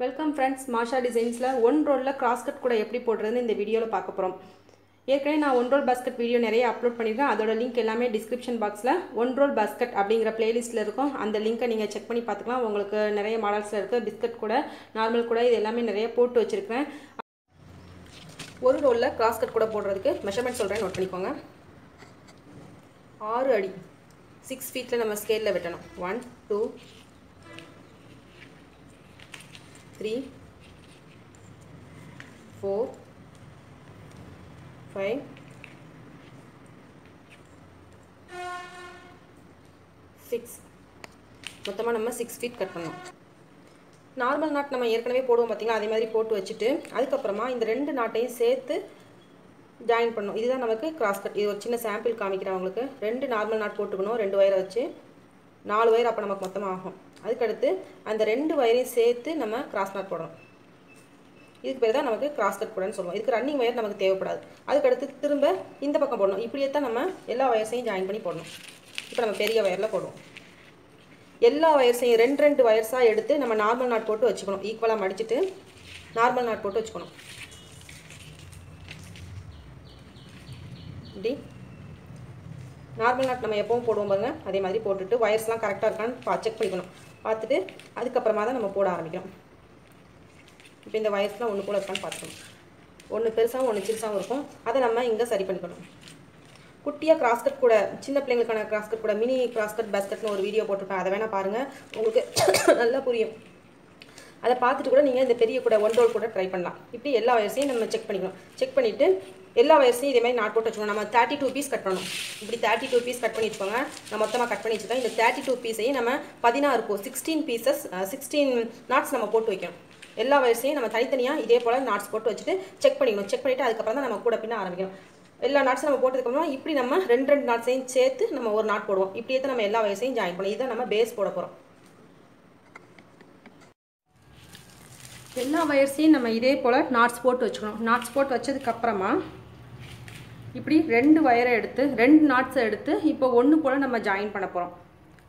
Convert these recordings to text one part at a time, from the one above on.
Welcome friends மாஷா டிசைன்ஸில் one ரோலில் cross cut கூட எப்படி போடுறதுன்னு இந்த வீடியோவில் பார்க்க போகிறோம் ஏற்கனவே நான் ஒன் ரோல் பாஸ்கட் வீடியோ நிறைய அப்லோட் பண்ணியிருக்கேன். அதோட லிங்க் எல்லாமே டிஸ்கிரிப்ஷன் பாக்ஸில் ஒன் ரோல் பாஸ்கட் அப்படிங்கிற பிளேலிஸ்ட்டில் இருக்கும். அந்த லிங்க்கை நீங்கள் செக் பண்ணி பார்த்துக்கலாம். உங்களுக்கு நிறைய மாடல்ஸில் இருக்குது பிஸ்கட் கூட நார்மல் கூட இது எல்லாமே நிறைய போட்டு வச்சுருக்கேன் ஒரு ரோலில் கிராஸ் கட் கூட போடுறதுக்கு மெஷர்மெண்ட் சொல்கிறேன் நோட் பண்ணிக்கோங்க. ஆறு அடி. சிக்ஸ் ஃபீட்டில் நம்ம ஸ்கேலில் வெட்டணும். One two three four five six மொத்தமாக நம்ம சிக்ஸ் ஃபீட் கட் பண்ணோம் நார்மல் நாட் நம்ம ஏற்கனவே போடுவோம் பார்த்திங்கன்னா அதே மாதிரி போட்டு வச்சுட்டு அதுக்கப்புறமா இந்த ரெண்டு நாட்டையும் சேர்த்து ஜாயின் பண்ணணும். இதுதான் நமக்கு கிராஸ் கட் இது ஒரு சின்ன சாம்பிள் காமிக்கிறேன் உங்களுக்கு. ரெண்டு நார்மல் நாட் போட்டுக்கணும் ரெண்டு வயரை வச்சு. நாலு வயர் அப்போ நமக்கு மொத்தமாக ஆகும் அதுக்கடுத்து அந்த ரெண்டு வயரையும் சேர்த்து நம்ம கிராஸ் நாட் போடணும். இதுக்கு பேர் தான் நமக்கு கிராஸ் கட் போடணும்னு சொல்லுவோம். இதுக்கு ரன்னிங் வயர் நமக்கு தேவைப்படாது. அதுக்கடுத்து திரும்ப இந்த பக்கம் போடணும். இப்படியே தான் நம்ம எல்லா வயர்ஸையும் ஜாயின் பண்ணி போடணும். இப்போ நம்ம பெரிய ஒயரில் போடுவோம். எல்லா ஒயர்ஸையும் ரெண்டு ரெண்டு வயர்ஸாக எடுத்து நம்ம நார்மல் நாட் போட்டு வச்சுக்கணும். ஈக்குவலாக மடிச்சுட்டு நார்மல் நாட் போட்டு வச்சுக்கணும். இப்படி. நார்மல் நாட் நம்ம எப்பவும் போடுவோம் பாருங்க. அதே மாதிரி போட்டுட்டு ஒயர்ஸ்லாம் கரெக்டாக இருக்கான்னு பா செக் பண்ணிக்கணும். பார்த்துட்டு அதுக்கப்புறமா தான் நம்ம போட ஆரம்பிக்கணும் இப்போ இந்த ஒயர்ஸ்லாம் ஒன்று கூட இருக்கான்னு பார்த்துக்கணும். ஒன்று பெருசாகவும் ஒன்று சிறுசாகவும் இருக்கும். அதை நம்ம இங்கே சரி பண்ணிக்கணும். குட்டியாக கிராஸ்கட் கூட சின்ன பிள்ளைங்களுக்கான கிராஸ்கட் கூட மினி கிராஸ்கட் பேஸ்கட்னு ஒரு வீடியோ போட்டிருப்பேன். அதை வேணால் பாருங்கள் உங்களுக்கு நல்லா புரியும். அதை பார்த்துட்டு கூட நீங்கள் இந்த பெரிய கூட ஒன் ரோல் கூட ட்ரை பண்ணலாம். இப்படி எல்லா வயசையும் நம்ம செக் பண்ணிக்கணும். செக் பண்ணிவிட்டு எல்லா வயசையும் இதே மாதிரி நாட் போட்டு வச்சுக்கணும். நம்ம தேர்ட்டி டூ பீஸ் கட் பண்ணணும். இப்படி தேர்ட்டி டூ பீஸ் கட் பண்ணி வச்சுக்கோங்க. நான் மொத்தமாக கட் பண்ணி வச்சுருக்கேன். இந்த தேர்ட்டி டூ பீஸையும் நம்ம பதினாறு இருக்கும் சிக்ஸ்டீன் பீசஸ் சிக்ஸ்டீன் நாட்ஸ் நம்ம போட்டு வைக்கணும். எல்லா வயசையும் நம்ம தனித்தனியாக இதே போல் நாட்ஸ் போட்டு வச்சுட்டு செக் பண்ணிக்கணும். செக் பண்ணிவிட்டு அதுக்கப்புறம் தான் நம்ம கூட பின்ன ஆரம்பிக்கணும். எல்லா நாட்ஸும் நம்ம போட்டதுக்கப்புறமா இப்படி நம்ம ரெண்டு ரெண்டு நாட்ஸையும் சேர்த்து நம்ம ஒரு நாட் போடுவோம். இப்படியே தான் நம்ம எல்லா வயசையும் ஜாயின் பண்ணி இதை நம்ம பேஸ் போட போகிறோம் எல்லா வயர்ஸையும் நம்ம இதே போல் நாட்ஸ் போட்டு வச்சுக்கணும். நாட்ஸ் போட்டு வச்சதுக்கப்புறமா இப்படி ரெண்டு வயரை எடுத்து ரெண்டு நாட்ஸை எடுத்து இப்போ ஒன்று போல் நம்ம ஜாயின் பண்ண போகிறோம்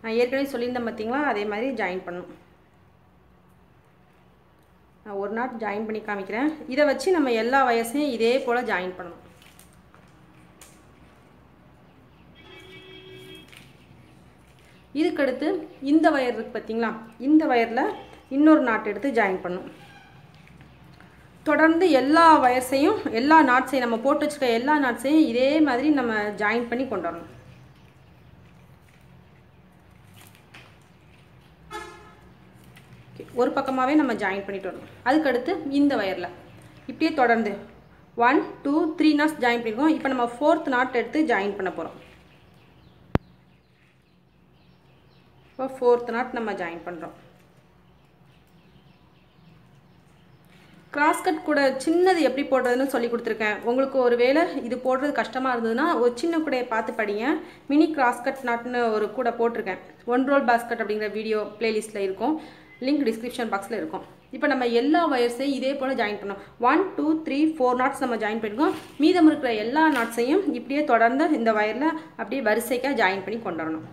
நான் ஏற்கனவே சொல்லியிருந்தேன் பார்த்தீங்களா? அதே மாதிரி ஜாயின் பண்ணணும். நான் ஒரு நாட் ஜாயின் பண்ணி காமிக்கிறேன். இதை வச்சு நம்ம எல்லா வயசையும் இதே போல் ஜாயின் பண்ணணும். இதுக்கடுத்து இந்த வயர் இருக்குது பார்த்தீங்களா? இந்த வயரில் இன்னொரு நாட் எடுத்து ஜாயின் பண்ணும் தொடர்ந்து எல்லா வயர்ஸையும் எல்லா நாட்ஸையும் நம்ம போட்டு வச்சுக்க எல்லா நாட்ஸையும் இதே மாதிரி நம்ம ஜாயின் பண்ணி கொண்டு வரணும் ஒரு பக்கமாகவே நம்ம ஜாயின் பண்ணிட்டு வரணும். அதுக்கடுத்து இந்த வயரில் இப்படியே தொடர்ந்து. One two three knots join பண்ணியிருக்கோம் இப்போ நம்ம ஃபோர்த் நாட் எடுத்து ஜாயின் பண்ண போகிறோம் இப்போ ஃபோர்த் நாட் நம்ம ஜாயின் பண்ணுறோம் கிராஸ் கட் கூட சின்னது எப்படி போடுறதுன்னு சொல்லி கொடுத்துருக்கேன். உங்களுக்கு ஒரு வேளை இது போடுறது கஷ்டமாக இருந்ததுன்னா ஒரு சின்ன கூடையை பார்த்து படிங்க. மினி கிராஸ் கட் நாட்னு ஒரு கூட போட்டிருக்கேன். ஒன் ரோல் பாஸ்கட் அப்படிங்கிற வீடியோ பிளேலிஸ்ட்டில் இருக்கும். லிங்க் டிஸ்கிரிப்ஷன் பாக்ஸில் இருக்கும். இப்போ நம்ம எல்லா வயர்ஸையும் இதே போல் ஜாயின் பண்ணோம் one two three four knots நம்ம ஜாயின் பண்ணியிருக்கோம் மீதம் இருக்கிற எல்லா நாட்ஸையும் இப்படியே தொடர்ந்து இந்த ஒயரில் அப்படியே வரிசைக்காக ஜாயின் பண்ணி கொண்டு வரணும்.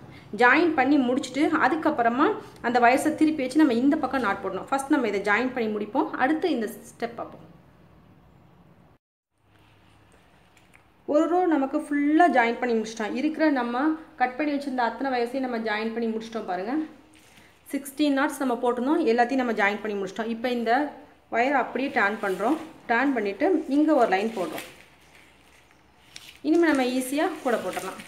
ஜாயின் பண்ணி முடிச்சுட்டு அதுக்கப்புறமா அந்த வயசை திருப்பி வச்சு நம்ம இந்த பக்கம் நாட் போடணும். ஃபஸ்ட் நம்ம இதை ஜாயின் பண்ணி முடிப்போம். அடுத்து இந்த ஸ்டெப் பார்ப்போம். ஒரு ரோ நமக்கு ஃபுல்லாக ஜாயின் பண்ணி முடிச்சிட்டோம். இருக்கிற நம்ம கட் பண்ணி வச்சுருந்த அத்தனை வயசையும் நம்ம ஜாயின் பண்ணி முடிச்சிட்டோம் பாருங்கள் சிக்ஸ்டீன் நாட்ஸ் நம்ம போட்டிருந்தோம். எல்லாத்தையும் நம்ம ஜாயின் பண்ணி முடிச்சிட்டோம். இப்போ இந்த ஒயர் அப்படியே டேர்ன் பண்ணுறோம் டேர்ன் பண்ணிவிட்டு இங்கே ஒரு லைன் போடுறோம். இனிமேல் நம்ம ஈஸியாக கூட போட்டுடலாம்.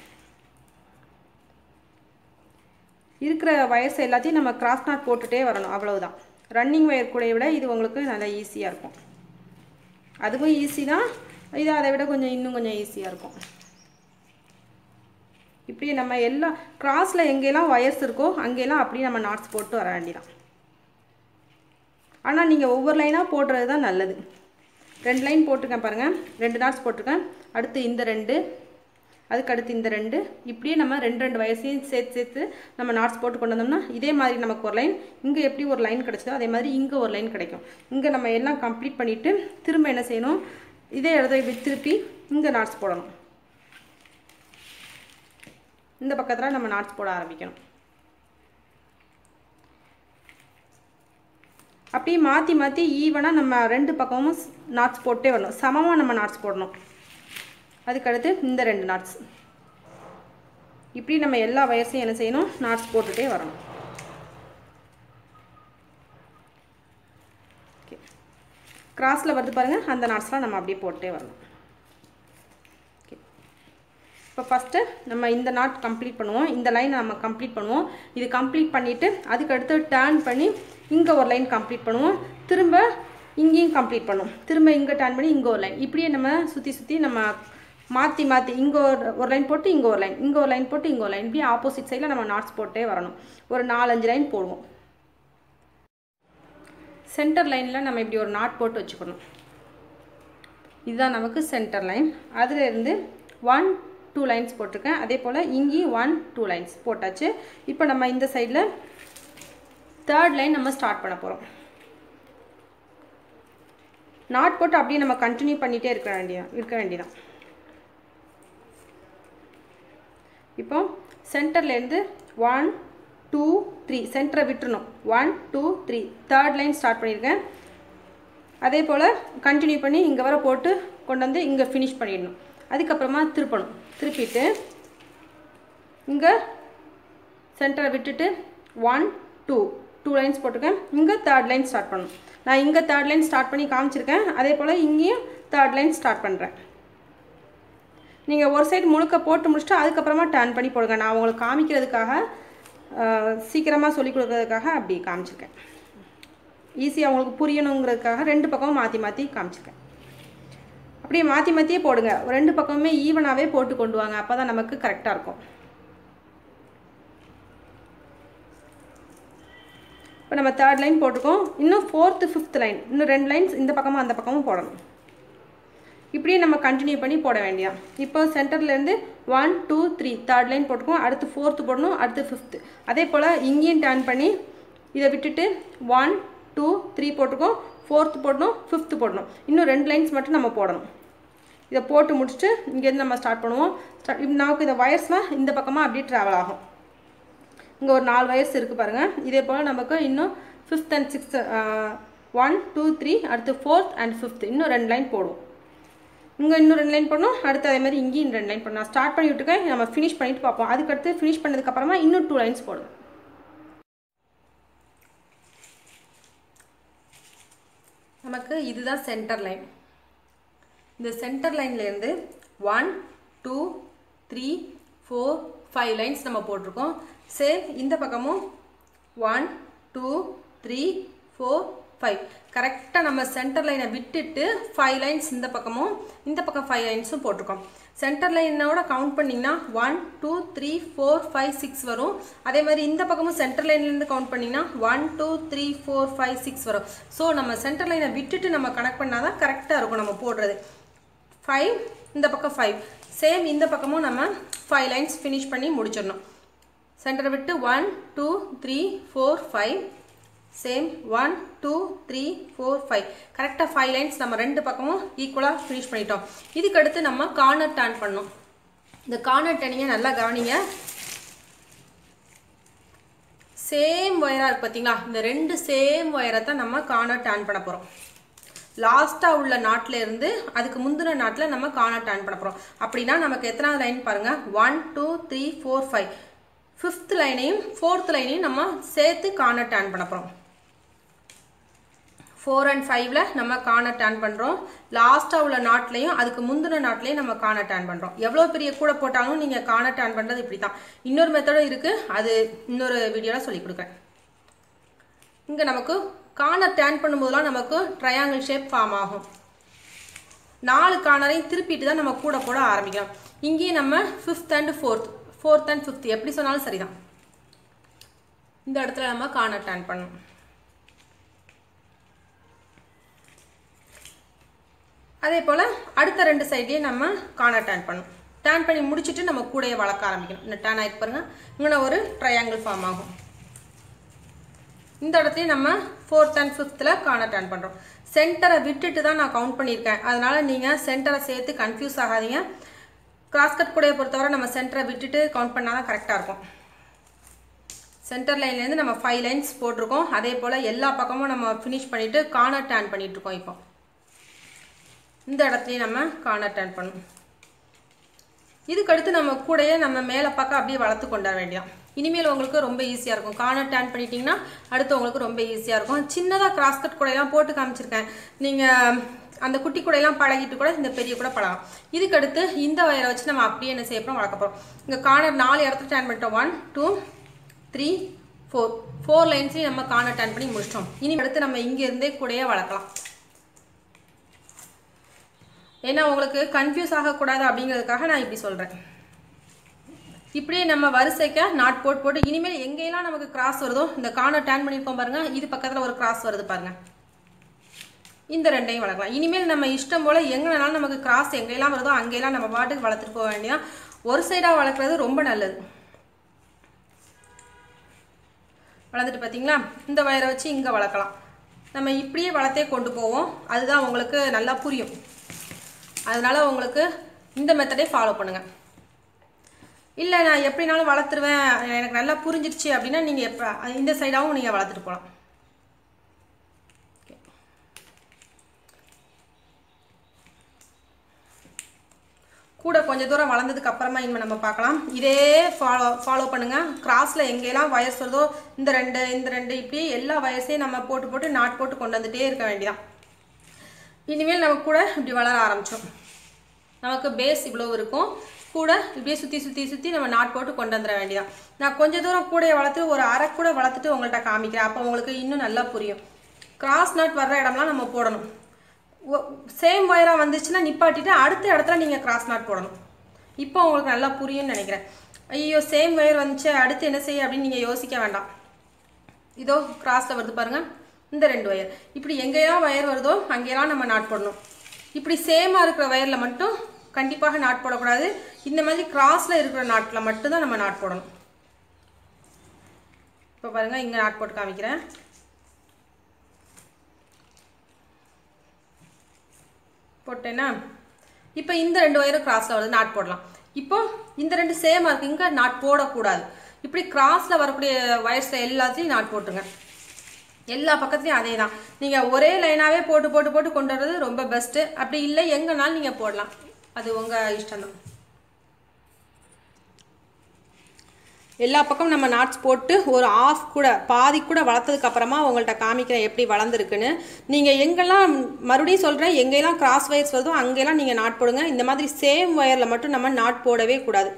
இருக்கிற வயசு எல்லாத்தையும் நம்ம கிராஸ் நாட் போட்டுகிட்டே வரணும். அவ்வளவுதான். ரன்னிங் ஒயர் கூடையை விட இது உங்களுக்கு நல்லா ஈஸியாக இருக்கும். அதுவும் ஈஸி தான். இது அதை விட கொஞ்சம் இன்னும் கொஞ்சம் ஈஸியாக இருக்கும். இப்படி நம்ம எல்லா கிராஸில் எங்கெல்லாம் ஒயர்ஸ் இருக்கோ அங்கெல்லாம் அப்படியே நம்ம நாட்ஸ் போட்டு வர வேண்டியதான் ஆனால் நீங்கள் ஒவ்வொரு லைனாக போடுறது தான் நல்லது. ரெண்டு லைன் போட்டிருக்கேன் பாருங்கள் ரெண்டு நாட்ஸ் போட்டிருக்கேன். அடுத்து இந்த ரெண்டு அதுக்கு அடுத்து இந்த ரெண்டு. இப்படியே நம்ம ரெண்டு ரெண்டு வயசையும் சேர்த்து சேர்த்து நம்ம நாட்ஸ் போட்டு கொண்டு வந்தோம்னா இதே மாதிரி நமக்கு ஒரு லைன் இங்கே எப்படி ஒரு லைன் கிடச்சதோ அதே மாதிரி இங்கே ஒரு லைன் கிடைக்கும். இங்கே நம்ம எல்லாம் கம்ப்ளீட் பண்ணிவிட்டு திரும்ப என்ன செய்யணும்? இதே இடத்த இப்படி திருப்பி இங்கே நாட்ஸ் போடணும். இந்த பக்கத்தில் நம்ம நாட்ஸ் போட ஆரம்பிக்கணும். அப்படியே மாற்றி மாற்றி ஈவனாக நம்ம ரெண்டு பக்கமும் நாட்ஸ் போட்டே வரணும். சமமாக நம்ம நாட்ஸ் போடணும். அதுக்கடுத்து இந்த ரெண்டு நாட்ஸ் இப்படி நம்ம எல்லா வயசையும் என்ன செய்யணும்? நாட்ஸ் போட்டுகிட்டே வரணும். ஓகே கிராஸில் வருது பாருங்கள் அந்த நாட்ஸ்லாம் நம்ம அப்படியே போட்டுகிட்டே வரணும். இப்போ ஃபஸ்ட்டு நம்ம இந்த நாட் கம்ப்ளீட் பண்ணுவோம். இந்த லைன் நம்ம கம்ப்ளீட் பண்ணுவோம். இது கம்ப்ளீட் பண்ணிவிட்டு அதுக்கடுத்து டேர்ன் பண்ணி இங்கே ஒரு லைன் கம்ப்ளீட் பண்ணுவோம். திரும்ப இங்கேயும் கம்ப்ளீட் பண்ணுவோம் திரும்ப இங்கே டேர்ன் பண்ணி இங்கே ஒரு லைன் இப்படியே நம்ம சுற்றி சுற்றி நம்ம மாற்றி மாற்றி இங்கே ஒரு ஒரு லைன் போட்டு இங்கே ஒரு லைன் இங்கே ஒரு லைன் போட்டு இங்கே ஒரு லைன் இப்படி ஆப்போசிட் சைடில் நம்ம நாட்ஸ் போட்டே வரணும். ஒரு நாலஞ்சு லைன் போடுவோம். சென்டர் லைனில் நம்ம இப்படி ஒரு நாட் போட்டு வச்சுக்கணும். இதுதான் நமக்கு சென்டர் லைன் அதிலிருந்து ஒன் டூ லைன்ஸ் போட்டிருக்கேன். அதே போல் இங்கேயும் ஒன் டூ லைன்ஸ் போட்டாச்சு. இப்போ நம்ம இந்த சைடில் தேர்ட் லைன் நம்ம ஸ்டார்ட் பண்ண போகிறோம் நாட் போட்டு அப்படியே நம்ம கண்டினியூ பண்ணிகிட்டே இருக்க வேண்டியதான் இருக்க வேண்டியதான் இப்போ சென்டர்லேருந்து ஒன் டூ த்ரீ சென்டரை விட்டுருணும் one two three third line start பண்ணியிருக்கேன். அதே போல் கண்டினியூ பண்ணி இங்கே வர போட்டு கொண்டு வந்து இங்கே ஃபினிஷ் பண்ணிடணும். அதுக்கப்புறமா திருப்பணும். திருப்பிட்டு இங்கே சென்டரை விட்டுட்டு ஒன் டூ டூ லைன்ஸ் போட்டிருக்கேன். இங்கே தேர்ட் லைன் ஸ்டார்ட் பண்ணணும். நான் இங்கே தேர்ட் லைன் ஸ்டார்ட் பண்ணி காமிச்சிருக்கேன். அதே போல் இங்கேயும் தேர்ட் லைன் ஸ்டார்ட் பண்ணுறேன் நீங்கள் ஒரு சைடு முழுக்க போட்டு முடிச்சுட்டு அதுக்கப்புறமா டர்ன் பண்ணி போடுங்க. நான் உங்களுக்கு காமிக்கிறதுக்காக சீக்கிரமாக சொல்லிக் கொடுக்கறதுக்காக அப்படி காமிச்சிருக்கேன். ஈஸியாக அவங்களுக்கு புரியணுங்கிறதுக்காக ரெண்டு பக்கமும் மாற்றி மாற்றி காமிச்சிருக்கேன். அப்படியே மாற்றி மாற்றியே போடுங்க. ரெண்டு பக்கமுமே ஈவனாகவே போட்டு கொண்டு வாங்க. அப்போ தான் நமக்கு கரெக்டாக இருக்கும். இப்போ நம்ம தேர்ட் லைன் போட்டிருக்கோம். இன்னும் ஃபோர்த்து ஃபிஃப்த் லைன் இன்னும் ரெண்டு லைன்ஸ் இந்த பக்கமும் அந்த பக்கமும் போடணும். இப்படியே நம்ம கண்டினியூ பண்ணி போட வேண்டியதான் இப்போ சென்டர்லேருந்து one two three third line போட்டுக்கோம் அடுத்து ஃபோர்த்து போடணும் அடுத்து ஃபிஃப்த்து அதே போல் இங்கேயும் டேர்ன் பண்ணி இதை விட்டுட்டு ஒன் டூ த்ரீ போட்டுக்கோம் ஃபோர்த்து போடணும் ஃபிஃப்த்து போடணும். இன்னும் ரெண்டு லைன்ஸ் மட்டும் நம்ம போடணும். இதை போட்டு முடிச்சுட்டு இங்கேருந்து நம்ம ஸ்டார்ட் பண்ணுவோம். ஸ்டார்ட் நமக்கு இந்த வயர்ஸ்லாம் இந்த பக்கமாக அப்படியே ட்ராவல் ஆகும். இங்கே ஒரு நாலு வயர்ஸ் இருக்குது பாருங்கள் இதே போல் நமக்கு இன்னும் fifth and sixth one two three அடுத்து ஃபோர்த் அண்ட் ஃபிஃப்த் இன்னும் ரெண்டு லைன் போடுவோம். இங்கே இன்னும் ரெண்டு லைன் பண்ணோம் அடுத்து அதே மாதிரி இங்கேயும் ரெண்டு லைன் பண்ணோம் ஸ்டார்ட் பண்ணி விட்டுருக்கேன். நம்ம ஃபினிஷ் பண்ணிட்டு பார்ப்போம். அதுக்கடுத்து ஃபினிஷ் பண்ணதுக்கப்புறமா இன்னும் டூ லைன்ஸ் போடுவோம். நமக்கு இதுதான் சென்டர் லைன் இந்த centre லைன்லேருந்து one two three four five lines நம்ம போட்டிருக்கோம். சேம் இந்த பக்கமும் one two three four five கரெக்டாக நம்ம சென்டர் லைனை விட்டுட்டு ஃபைவ் லைன்ஸ் இந்த பக்கமும் இந்த பக்கம் ஃபைவ் லைன்ஸும் போட்டிருக்கோம். சென்டர் லைனோட கவுண்ட் பண்ணிங்கன்னா one two three four five six வரும். அதே மாதிரி இந்த பக்கமும் சென்டர் லைன்லேருந்து கவுண்ட் பண்ணிங்கன்னா one two three four five six வரும். ஸோ நம்ம சென்டர் லைனை விட்டுட்டு நம்ம கனெக்ட் பண்ணால் தான் கரெக்டாக இருக்கும் நம்ம போடுறது. ஃபைவ் இந்த பக்கம் ஃபைவ் சேம் இந்த பக்கமும் நம்ம ஃபைவ் லைன்ஸ் ஃபினிஷ் பண்ணி முடிச்சிடணும். சென்டரை விட்டு one two three four five same one two three four five கரெக்டாக ஃபைவ் லைன்ஸ் நம்ம ரெண்டு பக்கமும் ஈக்குவலாக ஃபினிஷ் பண்ணிட்டோம். இதுக்கடுத்து நம்ம கார்னர் டர்ன் பண்ணோம் இந்த கார்னர் டர்னிங்கை நல்லா கவனிங்க. சேம் ஒயராக இருக்குது பார்த்தீங்களா இந்த ரெண்டு சேம் ஒயரை தான் நம்ம கார்னர் டர்ன் பண்ண போகிறோம் லாஸ்ட்டாக உள்ள நாட்டில் இருந்து அதுக்கு முந்தின நாட்டில் நம்ம கார்னர் டர்ன் பண்ண போகிறோம் அப்படின்னா நமக்கு எத்தனாவது லைன் பாருங்கள் one two three four five fifth லைனையும் fourth லைனையும் நம்ம சேர்த்து கார்னர் டர்ன் பண்ண போகிறோம் ஃபோர் அண்ட் ஃபைவ்ல நம்ம கார்னர் டர்ன் பண்ணுறோம் லாஸ்ட்டாக உள்ள நாட்லையும் அதுக்கு முந்தின நாட்லையும் நம்ம கார்னர் டேன் பண்ணுறோம் எவ்வளோ பெரிய கூட போட்டாலும் நீங்கள் கார்னர் டர்ன் பண்ணுறது இப்படி தான் இன்னொரு மெத்தடும் இருக்குது அது இன்னொரு வீடியோவில் சொல்லி கொடுக்குறேன். இங்கே நமக்கு கார்னர் டர்ன் பண்ணும்போதெல்லாம் நமக்கு ட்ரையாங்கிள் ஷேப் ஃபார்ம் ஆகும். நாலு கார்னரையும் திருப்பிட்டு தான் நம்ம கூட போட ஆரம்பிக்கலாம். இங்கேயும் நம்ம fifth and fourth fourth and fifth எப்படி சொன்னாலும் சரிதான். இந்த இடத்துல நம்ம கார்னர் டர்ன் பண்ணணும். அதே போல் அடுத்த ரெண்டு சைட்லேயும் நம்ம கார்னர் டர்ன் பண்ணணும். டேன் பண்ணி முடிச்சுட்டு நம்ம கூடையை வளர்க்க ஆரம்பிக்கணும். இந்த டேன் ஆகிட்டு பாருங்கள் இங்கே ஒரு ட்ரையாங்கிள் ஃபார்ம் ஆகும். இந்த இடத்துலையும் நம்ம ஃபோர்த் அண்ட் ஃபிஃப்த்தில் கார்னர் டர்ன் பண்ணுறோம் சென்டரை விட்டுட்டு தான் நான் கவுண்ட் பண்ணியிருக்கேன். அதனால் நீங்கள் சென்டரை சேர்த்து கன்ஃபியூஸ் ஆகாதீங்க. கிராஸ்கட் கூடையை பொறுத்தவரை நம்ம சென்டரை விட்டுட்டு கவுண்ட் பண்ணால் தான் கரெக்டாக இருக்கும். சென்டர் லைன்லேருந்து நம்ம ஃபைவ் லைன்ஸ் போட்டிருக்கோம். அதே போல் எல்லா பக்கமும் நம்ம ஃபினிஷ் பண்ணிவிட்டு கார்னர் டேன் பண்ணிகிட்ருக்கோம் இப்போ. இந்த இடத்துலையும் நம்ம கார்னர் டேன் பண்ணணும். இதுக்கடுத்து நம்ம கூடையே நம்ம மேலே பக்கம் அப்படியே வளர்த்து கொண்டு வர வேண்டியதான். இனிமேல் உங்களுக்கு ரொம்ப ஈஸியாக இருக்கும். கார்னர் டேன் பண்ணிட்டீங்கன்னா அடுத்து உங்களுக்கு ரொம்ப ஈஸியாக இருக்கும். சின்னதாக கிராஸ் கட் கூடையெல்லாம் போட்டு காமிச்சிருக்கேன். நீங்கள் அந்த குட்டி கூடையெல்லாம் பழகிட்டு கூட இந்த பெரிய கூட பழகலாம். இதுக்கடுத்து இந்த வயரை வச்சு நம்ம அப்படியே என்ன செய்ய போகிறோம் வளர்க்க போகிறோம் இங்கே கார்னர் நாலு இடத்துல டேன் பண்ணிட்டோம். One two three four four லைன்ஸ்லையும் நம்ம கார்னர் டேன் பண்ணி முடிச்சிட்டோம். இனி அடுத்து நம்ம இங்கேருந்தே கூடையே வளர்க்கலாம். ஏன்னா உங்களுக்கு கன்ஃபியூஸ் ஆகக்கூடாது அப்படிங்கிறதுக்காக நான் இப்படி சொல்கிறேன் இப்படியே நம்ம வரிசைக்க நாட் போட்டு போட்டு இனிமேல் எங்கெல்லாம் நமக்கு கிராஸ் வருதோ இந்த கார்னர் டேன் பண்ணியிருக்கோம் பாருங்கள் இது பக்கத்தில் ஒரு கிராஸ் வருது பாருங்கள் இந்த ரெண்டையும் வளர்க்கலாம். இனிமேல் நம்ம இஷ்டம் போல் எங்கேனாலும் நமக்கு கிராஸ் எங்கெல்லாம் வருதோ அங்கெல்லாம் நம்ம பாட்டுக்கு வளர்த்துட்டு போக வேண்டியதான் ஒரு சைடாக வளர்க்குறது ரொம்ப நல்லது. வளர்ந்துட்டு பார்த்தீங்களா இந்த வயரை வச்சு இங்கே வளர்க்கலாம். நம்ம இப்படியே வளர்த்தே கொண்டு போவோம். அதுதான் உங்களுக்கு நல்லா புரியும். அதனால் உங்களுக்கு இந்த மெத்தடே ஃபாலோ பண்ணுங்கள் இல்லை நான் எப்படினாலும் வளர்த்துருவேன். எனக்கு நல்லா புரிஞ்சிருச்சு அப்படின்னா நீங்கள் எப்போ இந்த சைடாகவும் நீங்கள் வளர்த்துட்டு போகலாம் கூட கொஞ்சம் தூரம் வளர்ந்ததுக்கு அப்புறமா இனிமேல் நம்ம பார்க்கலாம். இதே ஃபாலோ ஃபாலோ பண்ணுங்கள் கிராஸில் எங்கெல்லாம் வயசு வருதோ இந்த ரெண்டு இந்த ரெண்டு இப்படி எல்லா வயசையும் நம்ம போட்டு போட்டு நாட் போட்டு கொண்டு வந்துட்டே இருக்க வேண்டியதான் இனிமேல் நம்ம கூட இப்படி வளர ஆரம்பிச்சோம். நமக்கு பேஸ் இவ்வளோ இருக்கும். கூட இப்படியே சுற்றி சுற்றி சுற்றி நம்ம நாட் போட்டு கொண்டு வந்துட வேண்டியதான் நான் கொஞ்சம் தூரம் கூடையை வளர்த்து ஒரு அரை கூட வளர்த்துட்டு உங்கள்கிட்ட காமிக்கிறேன். அப்போ உங்களுக்கு இன்னும் நல்லா புரியும். கிராஸ் நட் வர்ற இடம்லாம் நம்ம போடணும். சேம் ஒயராக வந்துச்சுன்னா நிப்பாட்டிட்டு அடுத்த இடத்துல நீங்கள் கிராஸ் நாட் போடணும். இப்போ உங்களுக்கு நல்லா புரியும்னு நினைக்கிறேன். ஐயோ சேம் ஒயர் வந்துச்சு அடுத்து என்ன செய்ய அப்படின்னு நீங்கள் யோசிக்க வேண்டாம். இதோ கிராஸில் வருது பாருங்கள் இந்த ரெண்டு ஒயர் இப்படி எங்கேயெல்லாம் ஒயர் வருதோ அங்கேயெல்லாம் நம்ம நாட் போடணும். இப்படி சேமாக இருக்கிற ஒயரில் மட்டும் கண்டிப்பாக நாட் போடக்கூடாது. இந்த மாதிரி கிராஸில் இருக்கிற நாட்டில் மட்டும்தான் நம்ம நாட் போடணும். இப்போ பாருங்கள் இங்கே நாட் போட்டு காமிக்கிறேன். போட்டேன்னா இப்போ இந்த ரெண்டு ஒயரும் கிராஸில் வருது நாட் போடலாம். இப்போ இந்த ரெண்டு சேமாக இருக்குது இங்கே நாட் போடக்கூடாது. இப்படி கிராஸில் வரக்கூடிய ஒயர்ஸில் எல்லாத்தையும் நாட் போட்டுருங்க. எல்லா பக்கத்துலையும் அதே தான் நீங்கள் ஒரே லைனாகவே போட்டு போட்டு போட்டு கொண்டு வர்றது ரொம்ப பெஸ்ட்டு அப்படி இல்லை எங்கேனாலும் நீங்கள் போடலாம். அது உங்கள் இஷ்டம்தான். எல்லா பக்கமும் நம்ம நாட்ஸ் போட்டு ஒரு ஆஃப் கூட பாதி கூட வளர்த்ததுக்கு அப்புறமா உங்கள்கிட்ட காமிக்கிறேன் எப்படி வளர்ந்துருக்குன்னு. நீங்கள் எங்கெல்லாம் மறுபடியும் சொல்கிறேன் எங்கெல்லாம் கிராஸ் வயர்ஸ் வருதோ அங்கெல்லாம் நீங்கள் நாட் போடுங்க. இந்த மாதிரி சேம் ஒயரில் மட்டும் நம்ம நாட் போடவே கூடாது.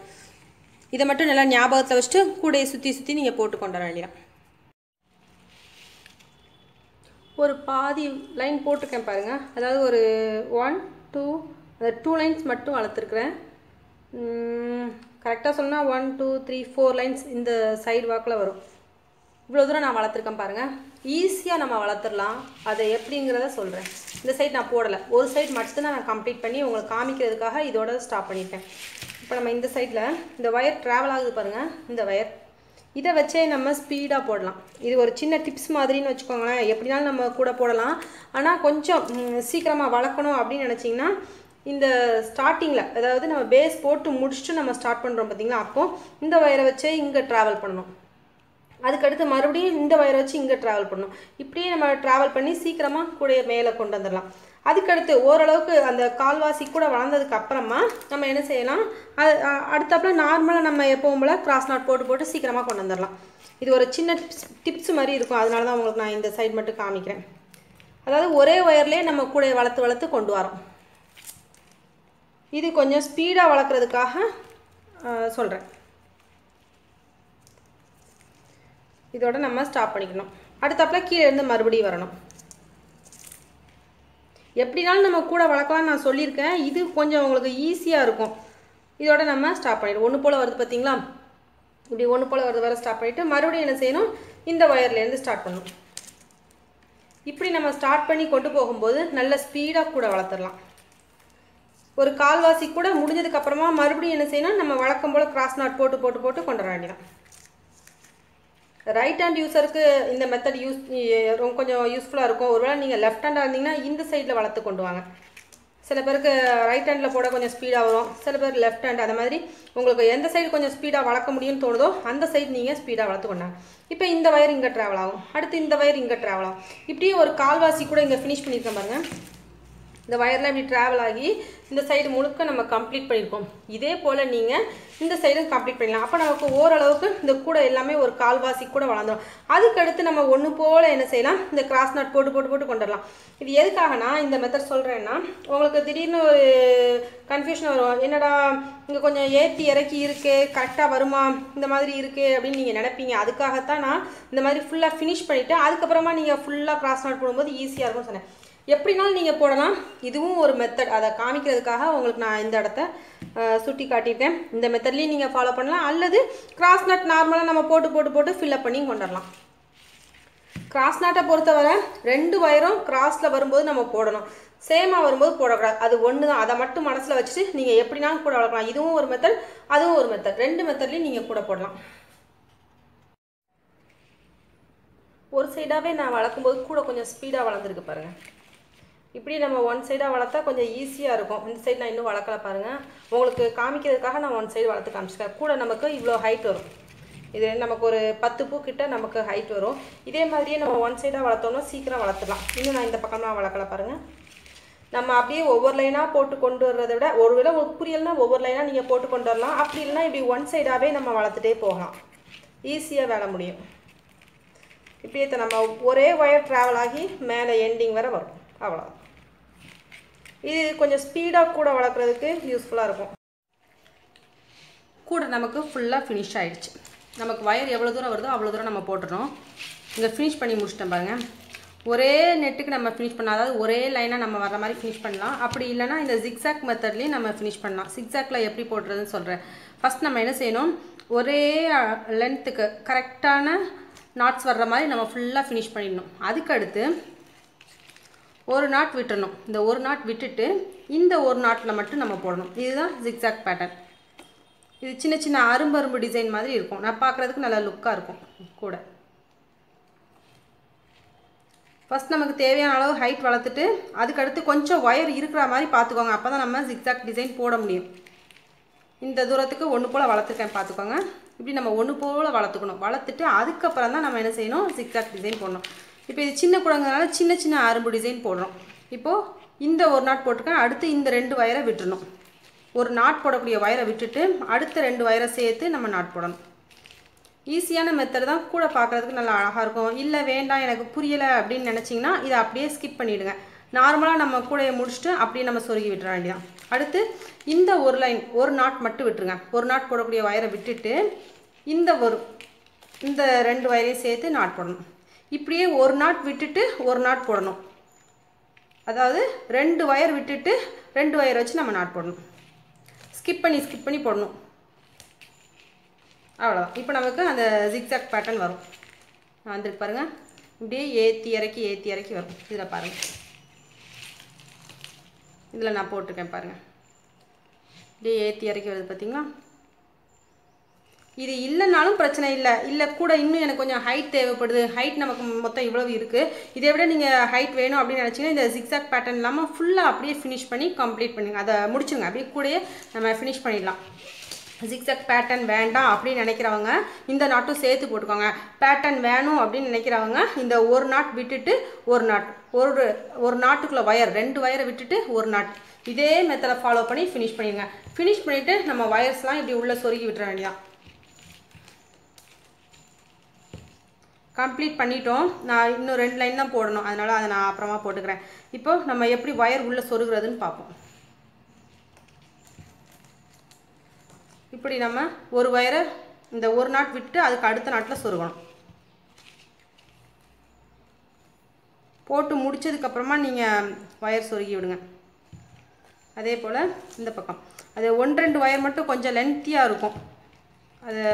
இதை மட்டும் நல்லா ஞாபகத்தில் வச்சுட்டு கூடையை சுற்றி சுற்றி நீங்கள் போட்டு கொண்டு வர வேண்டியதான் ஒரு பாதி லைன் போட்டிருக்கேன் பாருங்கள் அதாவது ஒரு ஒன் டூ அந்த டூ லைன்ஸ் மட்டும் வளர்த்துருக்குறேன். கரெக்டாக சொன்னால் one two three four lines இந்த சைடு வாக்கில் வரும். இவ்வளோ தூரம் நான் வளர்த்துருக்கேன் பாருங்கள் ஈஸியாக நம்ம வளர்த்துடலாம் அதை எப்படிங்கிறத சொல்கிறேன் இந்த சைட் நான் போடலை. ஒரு சைட் மட்டும்தான் நான் கம்ப்ளீட் பண்ணி உங்களுக்கு காமிக்கிறதுக்காக இதோட ஸ்டாப் பண்ணிட்டேன். இப்போ நம்ம இந்த சைடில் இந்த ஒயர் ட்ராவல் ஆகுது பாருங்கள் இந்த ஒயர் இதை வச்சே நம்ம ஸ்பீடாக போடலாம். இது ஒரு சின்ன டிப்ஸ் மாதிரின்னு வச்சுக்கோங்களேன். எப்படினாலும் நம்ம கூட போடலாம். ஆனால் கொஞ்சம் சீக்கிரமாக வளர்க்கணும் அப்படின்னு நினச்சிங்கன்னா இந்த ஸ்டார்டிங்கில் அதாவது நம்ம பேஸ் போட்டு முடிச்சுட்டு நம்ம ஸ்டார்ட் பண்ணுறோம் பார்த்திங்களா அப்போது இந்த வயரை வச்சே இங்கே ட்ராவல் பண்ணணும். அதுக்கடுத்து மறுபடியும் இந்த வயரை வச்சு இங்கே ட்ராவல் பண்ணணும். இப்படியே நம்ம ட்ராவல் பண்ணி சீக்கிரமாக கூட மேலே கொண்டு வந்துடலாம். அதுக்கடுத்து ஓரளவுக்கு அந்த கால்வாசி கூட வளர்ந்ததுக்கு அப்புறமா நம்ம என்ன செய்யலாம்? அது அடுத்தாப்புல நார்மலாக நம்ம எப்போவும் போல் கிராஸ் நாட் போட்டு போட்டு சீக்கிரமாக கொண்டு வந்துடலாம். இது ஒரு சின்ன டிப்ஸ் டிப்ஸ் மாதிரி இருக்கும். அதனால தான் உங்களுக்கு நான் இந்த சைடு மட்டும் காமிக்கிறேன். அதாவது ஒரே ஒயர்லேயே நம்ம கூட வளர்த்து வளர்த்து கொண்டு வரோம். இது கொஞ்சம் ஸ்பீடாக வளர்க்குறதுக்காக சொல்கிறேன் இதோட நம்ம ஸ்டாப் பண்ணிக்கணும். அடுத்தாப்புல கீழே இருந்து மறுபடியும் வரணும். எப்படினாலும் நம்ம கூட வளர்க்கலாம்னு நான் சொல்லியிருக்கேன். இது கொஞ்சம் உங்களுக்கு ஈஸியாக இருக்கும். இதோட நம்ம ஸ்டாப் பண்ணிடுவோம். ஒன்று போல் வருது பார்த்தீங்களா இப்படி ஒன்று போல் வருது வர ஸ்டாப் பண்ணிவிட்டு மறுபடியும் என்ன செய்யணும்? இந்த ஒயர்லேருந்து ஸ்டார்ட் பண்ணணும். இப்படி நம்ம ஸ்டார்ட் பண்ணி கொண்டு போகும்போது நல்ல ஸ்பீடாக கூட வளர்த்துடலாம். ஒரு கால்வாசி கூட முடிஞ்சதுக்கு அப்புறமா மறுபடியும் என்ன செய்யணும்? நம்ம வழக்கம் போல் கிராஸ் நாட் போட்டு போட்டு போட்டு கொண்டு வர வேண்டியதான் ரைட் ஹேண்ட் யூஸருக்கு இந்த மெத்தட் யூஸ் ரொம்ப கொஞ்சம் யூஸ்ஃபுல்லாக இருக்கும். ஒருவேளை நீங்கள் லெஃப்ட் ஹேண்டாக இருந்தீங்கன்னா இந்த சைடில் வளர்த்து கொண்டு வாங்க. சில பேருக்கு ரைட் ஹேண்டில் போட கொஞ்சம் ஸ்பீடாக வரும். சில பேர் லெஃப்ட் ஹேண்ட் அந்த மாதிரி உங்களுக்கு எந்த சைடு கொஞ்சம் ஸ்பீடாக வளர்க்க முடியும்னு தோணுதோ அந்த சைடு நீங்கள் ஸ்பீடாக வளர்த்து கொண்டாங்க இப்போ இந்த வயர் இங்கே ட்ராவல் ஆகும். அடுத்து இந்த வயர் இங்கே ட்ராவல் ஆகும். இப்படியே ஒரு கால்வாசி கூட இங்கே ஃபினிஷ் பண்ணியிருக்கேன் பாருங்கள் இந்த வயர்லாம் இப்படி ட்ராவல் ஆகி இந்த சைடு முழுக்க நம்ம கம்ப்ளீட் பண்ணியிருக்கோம் இதே போல் நீங்கள் இந்த சைடும் கம்ப்ளீட் பண்ணிடலாம். அப்போ நமக்கு ஓரளவுக்கு இந்த கூடை எல்லாமே ஒரு கால்வாசி கூட வளர்ந்துடும். அதுக்கடுத்து நம்ம ஒன்று போல் என்ன செய்யலாம்? இந்த கிராஸ் நட் போட்டு போட்டு போட்டு கொண்டுடலாம். இது எதுக்காகனா இந்த மெத்தட் சொல்கிறேன்னா உங்களுக்கு திடீர்னு ஒரு கன்ஃபியூஷன் வரும். என்னடா இங்கே கொஞ்சம் ஏற்றி இறக்கி இருக்குது கரெக்டாக வருமா? இந்த மாதிரி இருக்குது அப்படின்னு நீங்கள் நினைப்பீங்க. அதுக்காகத்தான் நான் இந்த மாதிரி ஃபுல்லாக ஃபினிஷ் பண்ணிவிட்டு அதுக்கப்புறமா நீங்கள் ஃபுல்லாக கிராஸ் நாட் போடும்போது ஈஸியாக இருக்கும்னு சொன்னேன். எப்படினாலும் நீங்கள் போடலாம். இதுவும் ஒரு மெத்தட் அதை காமிக்கிறதுக்காக உங்களுக்கு நான் இந்த இடத்த சுட்டி காட்டியிருக்கேன். இந்த மெத்தட்லேயும் நீங்கள் ஃபாலோ பண்ணலாம். அல்லது கிராஸ் நட் நார்மலாக நம்ம போட்டு போட்டு போட்டு ஃபில்அப் பண்ணி கொண்டுடலாம் கிராஸ் நாட்டை பொறுத்தவரை ரெண்டு வயரும் கிராஸில் வரும்போது நம்ம போடணும். சேமாக வரும்போது போடக்கூடாது. அது ஒன்று தான். அதை மட்டும் மனசில் வச்சுட்டு நீங்கள் எப்படினாலும் கூட வளர்க்கலாம். இதுவும் ஒரு மெத்தட் அதுவும் ஒரு மெத்தட் ரெண்டு மெத்தட்லேயும் நீங்கள் கூட போடலாம். ஒரு சைடாகவே நான் வளர்க்கும்போது கூட கொஞ்சம் ஸ்பீடாக வளர்ந்துருக்கு பாருங்கள் இப்படி நம்ம ஒன் சைடாக வளர்த்தா கொஞ்சம் ஈஸியாக இருக்கும். இந்த சைடு நான் இன்னும் வளர்க்கல பாருங்கள் உங்களுக்கு காமிக்கிறதுக்காக நான் ஒன் சைடு வளர்த்து காமிச்சிருக்கேன் கூட நமக்கு இவ்வளோ ஹைட் வரும். இது நமக்கு ஒரு பத்து பூ கிட்ட நமக்கு ஹைட் வரும். இதே மாதிரியே நம்ம ஒன் சைடாக வளர்த்தோம்னா சீக்கிரம் வளர்த்துலாம் இன்னும் நான் இந்த பக்கம்லாம் வளர்க்கல பாருங்கள் நம்ம அப்படியே ஒவ்வொரு லைனாக போட்டு கொண்டு வர்றதை விட ஒருவேளை உங்களுக்கு புரியலனா ஒவ்வொரு லைனாக நீங்கள் போட்டு கொண்டு வரலாம். அப்படி இல்லைன்னா இப்படி ஒன் சைடாகவே நம்ம வளர்த்துட்டே போகலாம். ஈஸியாக வேலை முடியும். இப்படியே த- நம்ம ஒரே ஒயர் ட்ராவல் ஆகி மேலே எண்டிங் வரை வரும். அவ்வளோ இது கொஞ்சம் ஸ்பீடாக கூட வளர்க்குறதுக்கு யூஸ்ஃபுல்லாக இருக்கும். கூட நமக்கு ஃபுல்லாக ஃபினிஷ் ஆகிடுச்சு நமக்கு வயர் எவ்வளோ தூரம் வருதோ அவ்வளோ தூரம் நம்ம போட்டுடணும் இங்கே ஃபினிஷ் பண்ணி முடிச்சிட்டேன் பாருங்க. ஒரே நெட்டுக்கு நம்ம ஃபினிஷ் பண்ணலாம். அதாவது ஒரே லைனாக நம்ம வர மாதிரி ஃபினிஷ் பண்ணலாம். அப்படி இல்லைன்னா இந்த ஜிக்ஸாக் மெத்தட்லேயும் நம்ம ஃபினிஷ் பண்ணலாம். ஜிக்ஸாக்ல எப்படி போடுறதுன்னு சொல்கிறேன் ஃபஸ்ட் நம்ம என்ன செய்யணும்? ஒரே லென்த்துக்கு கரெக்டான நாட்ஸ் வர்ற மாதிரி நம்ம ஃபுல்லாக ஃபினிஷ் பண்ணிடணும். அதுக்கடுத்து ஒரு நாட் விட்டுறணும். இந்த ஒரு நாட் விட்டுட்டு இந்த ஒரு நாட்டில் மட்டும் நம்ம போடணும். இதுதான் ஜிக்ஸாக் பேட்டர்ன் இது சின்ன சின்ன அரும்பு அரும்பு டிசைன் மாதிரி இருக்கும். நான் பார்க்குறதுக்கு நல்லா லுக்காக இருக்கும். கூட. ஃபஸ்ட் நமக்கு தேவையான அளவு ஹைட் வளர்த்துட்டு அதுக்கடுத்து கொஞ்சம் ஒயர் இருக்கிற மாதிரி பார்த்துக்கோங்க. அப்போ தான் நம்ம ஜிக்ஸாக் டிசைன் போட முடியும். இந்த தூரத்துக்கு ஒன்று போல் வளர்த்துருக்கேன் பார்த்துக்கோங்க. இப்படி நம்ம ஒன்று போல் வளர்த்துக்கணும். வளர்த்துட்டு அதுக்கப்புறம் தான் நம்ம என்ன செய்யணும்? ஜிக்ஸாக் டிசைன் போடணும். இப்போ இது சின்ன குடங்கிறனால சின்ன சின்ன அரும்பு டிசைன் போடுறோம். இப்போது இந்த ஒரு நாட் போட்டிருக்கேன் அடுத்து இந்த ரெண்டு வயரை விட்டுணும் ஒரு நாட் போடக்கூடிய வயரை விட்டுட்டு அடுத்த ரெண்டு வயரை சேர்த்து நம்ம நாட் போடணும். ஈஸியான மெத்தட் தான் கூட பார்க்குறதுக்கு நல்லா அழகாக இருக்கும். இல்லை வேண்டாம் எனக்கு புரியலை அப்படின்னு நினச்சிங்கன்னா இதை அப்படியே ஸ்கிப் பண்ணிவிடுங்க நார்மலாக நம்ம கூடையை முடிச்சுட்டு அப்படியே நம்ம சொருகி விட்டுற வேண்டியதான் அடுத்து இந்த ஒரு லைன் ஒரு நாட் மட்டும் விட்டுருங்க. ஒரு நாட் போடக்கூடிய வயரை விட்டுட்டு இந்த ஒரு இந்த ரெண்டு வயரையும் சேர்த்து நாட் போடணும். இப்படியே ஒரு நாட் விட்டுட்டு ஒரு நாட் போடணும். அதாவது ரெண்டு ஒயர் விட்டுட்டு ரெண்டு ஒயர் வச்சு நம்ம நாட் போடணும். ஸ்கிப் பண்ணி ஸ்கிப் பண்ணி போடணும். அவ்வளோதான் இப்போ நமக்கு அந்த ஜிக்ஸாக் பேட்டர்ன் வரும். வந்துருக்கு பாருங்கள் இப்படியே ஏற்றி இறக்கி ஏற்றி இறக்கி வரும். இதில் பாருங்கள் இதில் நான் போட்டிருக்கேன் பாருங்கள் இப்படியே ஏற்றி இறக்கி வருது பார்த்தீங்களா இது இல்லைனாலும் பிரச்சனை இல்லை. இல்லை கூட இன்னும் எனக்கு கொஞ்சம் ஹைட் தேவைப்படுது. ஹைட் நமக்கு மொத்தம் இவ்வளவு இருக்குது இதை விட நீங்கள் ஹைட் வேணும் அப்படின்னு நினச்சிங்கன்னா இந்த ஜிக்ஸாக் பேட்டர்ன் இல்லாமல் ஃபுல்லாக அப்படியே ஃபினிஷ் பண்ணி கம்ப்ளீட் பண்ணுங்க. அதை முடிச்சுங்க அப்படியே கூடயே நம்ம ஃபினிஷ் பண்ணிடலாம். ஜிக்ஸாக் பேட்டர்ன் வேண்டாம் அப்படின்னு நினைக்கிறவங்க இந்த நாட்டும் சேர்த்து போட்டுக்கோங்க. பேட்டர்ன் வேணும் அப்படின்னு நினைக்கிறவங்க இந்த ஒரு நாட் விட்டுட்டு ஒரு நாட் ஒரு ஒரு நாட்டுக்குள்ளே ஒயர் ரெண்டு ஒயரை விட்டுட்டு ஒரு நாட் இதே மெத்தடை ஃபாலோ பண்ணி ஃபினிஷ் பண்ணிடுங்க. ஃபினிஷ் பண்ணிவிட்டு நம்ம ஒயர்ஸ்லாம் இப்படி உள்ளே சொருகி விட்டுற வேண்டியதான் கம்ப்ளீட் பண்ணிட்டோம். நான் இன்னும் ரெண்டு லைன் தான் போடணும். அதனால் அதை நான் அப்புறமா போட்டுக்கிறேன். இப்போ நம்ம எப்படி ஒயர் உள்ளே சொருகிறதுன்னு பார்ப்போம். இப்படி நம்ம ஒரு ஒயரை இந்த ஒரு நாட் விட்டு அதுக்கு அடுத்த நாட்டில் சொருகணும். போட்டு முடிச்சதுக்கப்புறமா நீங்கள் ஒயர் சொருகி விடுங்க. அதே போல் இந்த பக்கம். அது ஒன்று ரெண்டு ஒயர் மட்டும் கொஞ்சம் லென்த்தியாக இருக்கும். அது